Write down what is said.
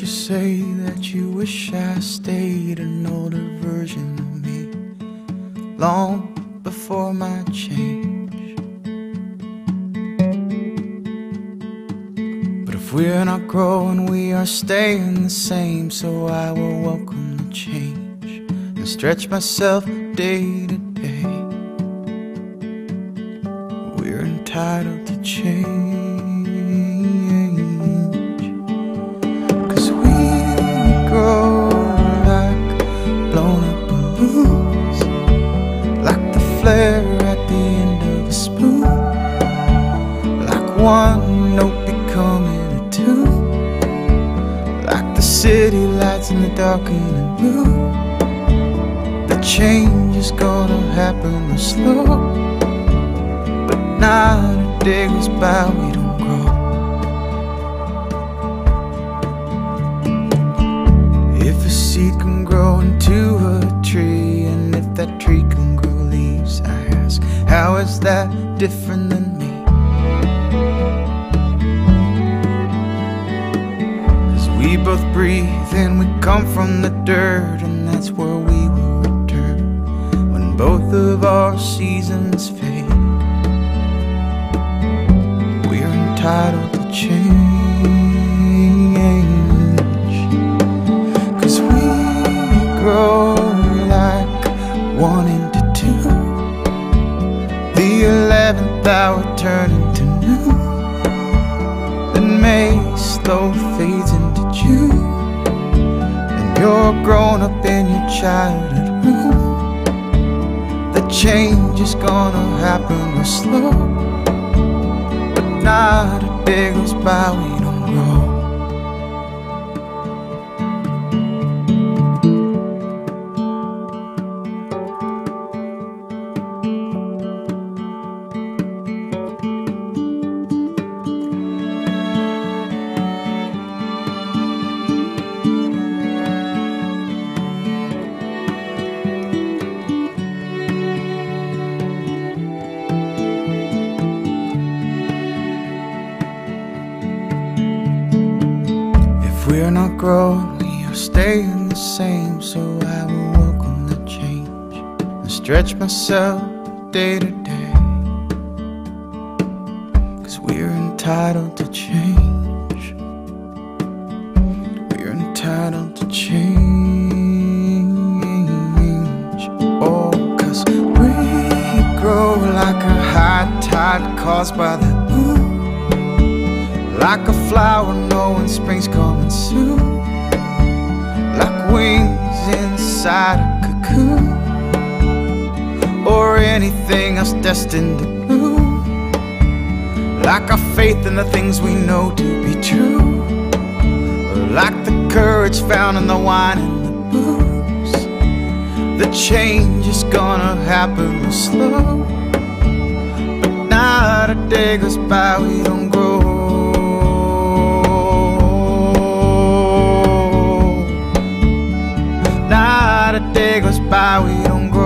you say that you wish I stayed an older version of me long before my change. But if we're not growing, we are staying the same, so I will welcome the change and stretch myself day to day. We're entitled to change. One note becoming a tune, like the city lights in the darkening room. The change is gonna happen slow, but not a day goes by we don't grow. If a seed can grow into a tree, and if that tree can grow leaves, I ask, how is that different than me? Both breathe and we come from the dirt, and that's where we will return when both of our seasons fade. We're entitled to change. Cause we grow like one into two. The eleventh hour turning to noon. Then May slow fades June. And you're grown up in your childhood room. The change is gonna happen slow. But not a day goes by we If we're not growing, we are staying the same. So I will welcome the change and stretch myself day to day. Cause we're entitled to change. We're entitled to change. Oh, cause we grow like a high tide caused by the. Like a flower knowing spring's coming soon. Like wings inside a cocoon. Or anything else destined to bloom. Like our faith in the things we know to be true. Like the courage found in the wine and the booze. The change is gonna happen slow. But not a day goes by we don't grow don't grow.